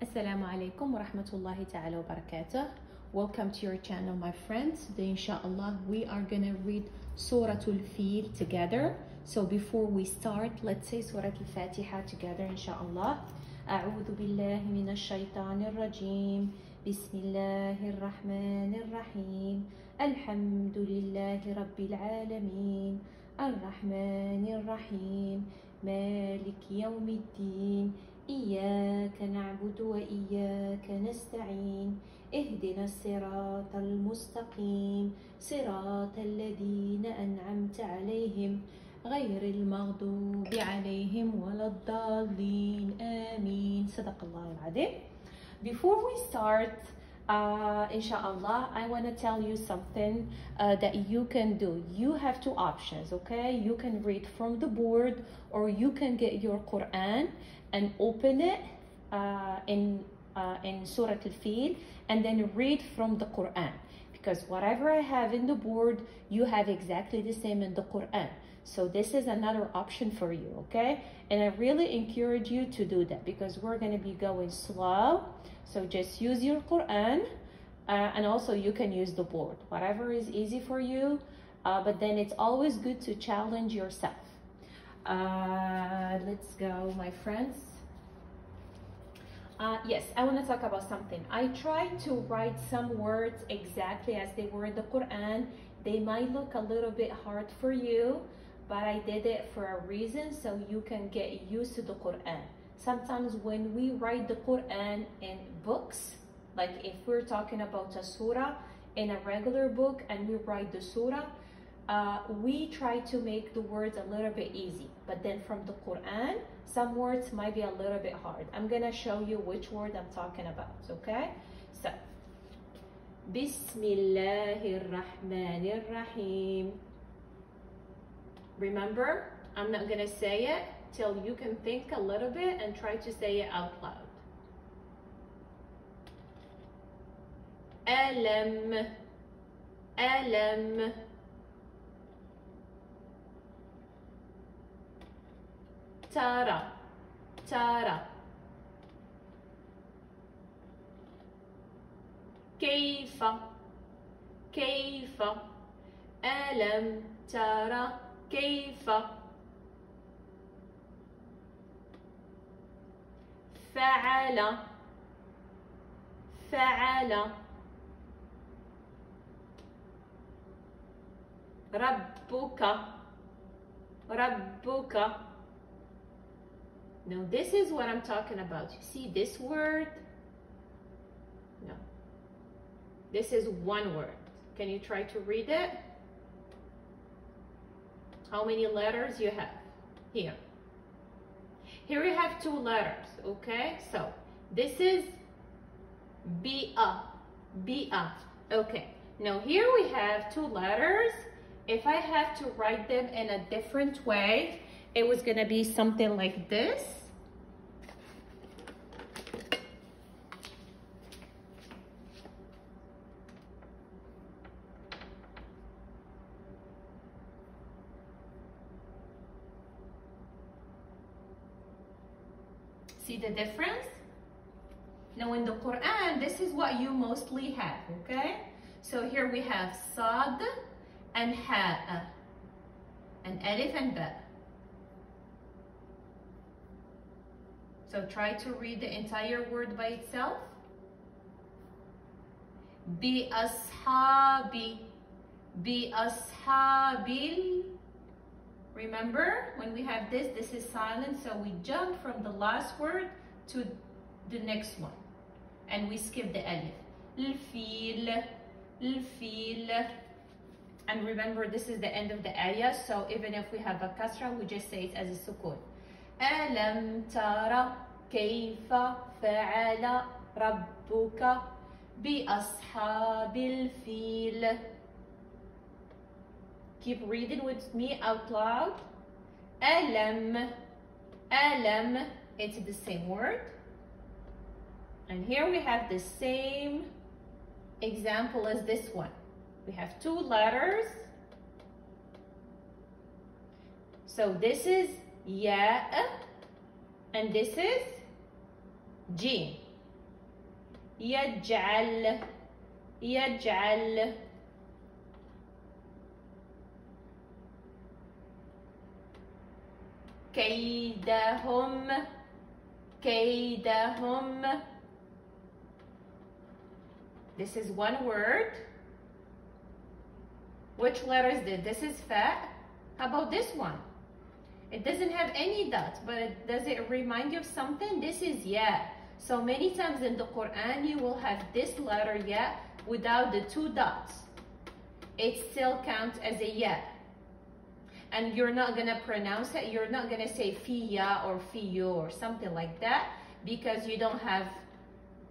Alaikum wa rahmatullahi ta'ala wa barakatuh. Welcome to your channel, my friends. Today, inshallah, we are gonna read Surah Al-Fil together. So before we start, let's say Surah Al-Fatiha together, inshallah. أعوذ بالله من الشيطان الرجيم بسم الله الرحمن الرحيم الحمد لله رب العالمين الرحمن الرحيم مالك يوم الدين إياك نعبد وإياك نستعين اهدنا الصراط المستقيم صراط الذين أنعمت عليهم غير المغضوب عليهم ولا الضالين. آمين. صدق الله العظيم. Before we start, uh, inshallah, I want to tell you something uh, that you can do. You have two options, okay? You can read from the board or you can get your Quran and open it uh, in, uh, in Surah Al-Fil and then read from the Quran. Because whatever I have in the board, you have exactly the same in the Quran. So this is another option for you, okay? And I really encourage you to do that because we're gonna be going slow. So just use your Quran uh, and also you can use the board, whatever is easy for you. Uh, but then it's always good to challenge yourself. Uh, let's go, my friends. Uh, yes, I want to talk about something. I tried to write some words exactly as they were in the Quran. They might look a little bit hard for you, but I did it for a reason so you can get used to the Quran. Sometimes when we write the Quran in books, like if we're talking about a surah in a regular book and we write the surah, uh, we try to make the words a little bit easy. But then from the Quran, some words might be a little bit hard. I'm gonna show you which word I'm talking about, okay? So, Bismillahirrahmanirrahim. Remember, I'm not gonna say it till you can think a little bit and try to say it out loud. Alam, alam. ترى ترى كيف كيف ألم ترى كيف فعل فعل ربك ربك now this is what I'm talking about. You see this word? No. This is one word. Can you try to read it? How many letters you have? Here. Here we have two letters, okay? So this is B-A, B-A. Okay, now here we have two letters. If I have to write them in a different way, it was gonna be something like this. See the difference? Now in the Quran, this is what you mostly have, okay? So here we have Sad and Ha, and Alif and Ba. So try to read the entire word by itself. Bi ashabi, bi ashabil. Remember, when we have this, this is silent, so we jump from the last word to the next one. And we skip the alif. L-fil, l-fil. And remember, this is the end of the ayah, so even if we have a kasra, we just say it as a sukun. ألم ترى كيف فعل ربك بأصحاب الفيل Keep reading with me out loud. ألم ألم It's the same word. And here we have the same example as this one. We have two letters. So this is ya and this is jim. يجعل يجعل كيدهم كيدهم This is one word. Which letter is this? This is fa. How about this one? It doesn't have any dot, but it, does it remind you of something? This is ya. So many times in the Quran, you will have this letter ya without the two dots. It still counts as a ya. And you're not gonna pronounce it, you're not gonna say fiya or fiyo or something like that because you don't have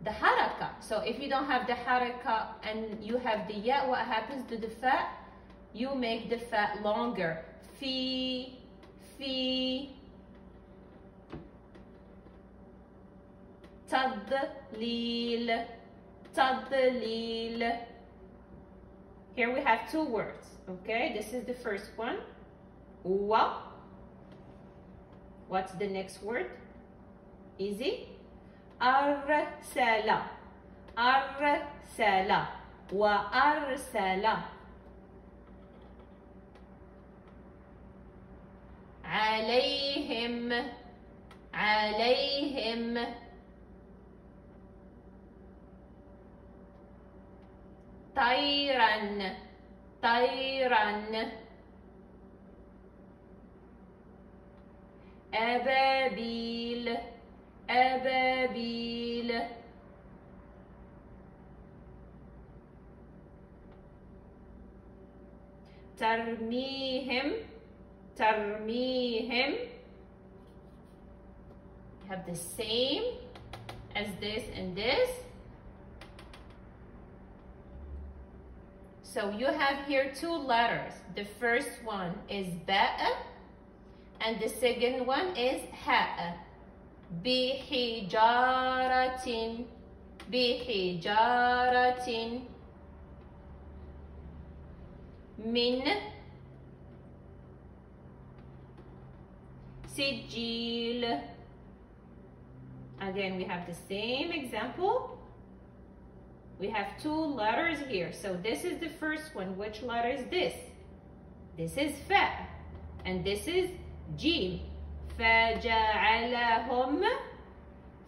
the haraka. So if you don't have the haraka and you have the ya, what happens to the fa? You make the fa longer. Fi, fi. Tadlil, tadlil. Here we have two words, okay? This is the first one. Wa. What's the next word? Easy. أرسل أرسل وأرسل عليهم عليهم طيرا طيرا أبابيل أبابيل ترميهم ترميهم have the same as this and this so you have here two letters the first one is ba and the second one is ha بحجارة بحجارة من سجيل Again, we have the same example. We have two letters here. So this is the first one. Which letter is this? This is fa. And this is jim. فجعلهم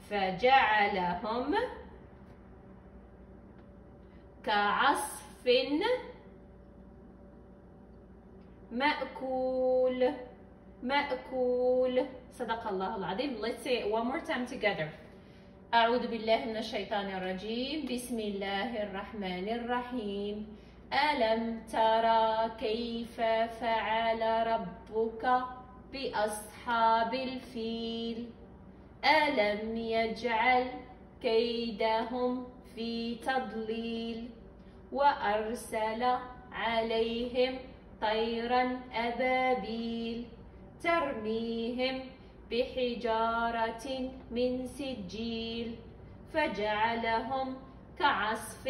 فجعلهم كعصف مأكول. مأكول. صدق الله العظيم. Let's say it one more time together. أعوذ بالله من الشيطان الرجيم. بسم الله الرحمن الرحيم. ألم ترى كيف فعل ربك؟ بأصحاب الفيل ألم يجعل كيدهم في تضليل؟ وأرسل عليهم طيرا أبابيل ترميهم بحجارة من سجيل فجعلهم كعصف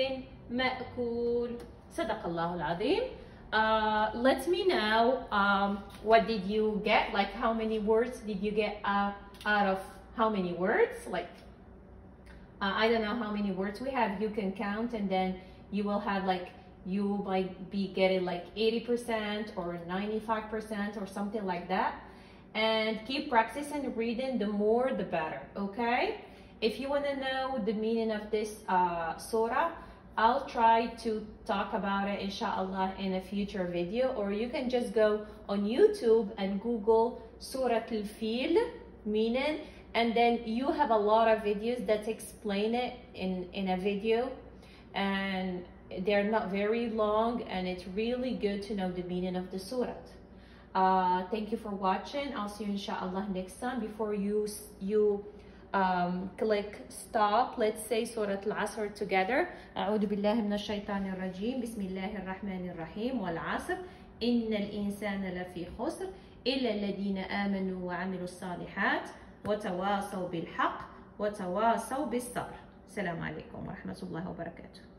مأكول. صدق الله العظيم. Uh, let me know um, what did you get? Like how many words did you get uh, out of how many words? Like uh, I don't know how many words we have. You can count and then you will have like you might be getting like 80% or 95% or something like that. And keep practicing reading. The more the better okay? If you want to know the meaning of this uh, surah I'll try to talk about it inshallah in a future video or you can just go on YouTube and Google Surah Al-Fil meaning and then you have a lot of videos that explain it in, in a video and they're not very long and it's really good to know the meaning of the surah. Uh, thank you for watching. I'll see you inshallah next time. Before you, you um, click stop. Let's say سورة العصر together. أعوذ بالله من الشيطان الرجيم. بسم الله الرحمن الرحيم والعصر. إن الإنسان لفي خسر إلا الذين آمنوا وعملوا الصالحات وتواصوا بالحق وتواصوا بالصبر. السلام عليكم ورحمة الله وبركاته.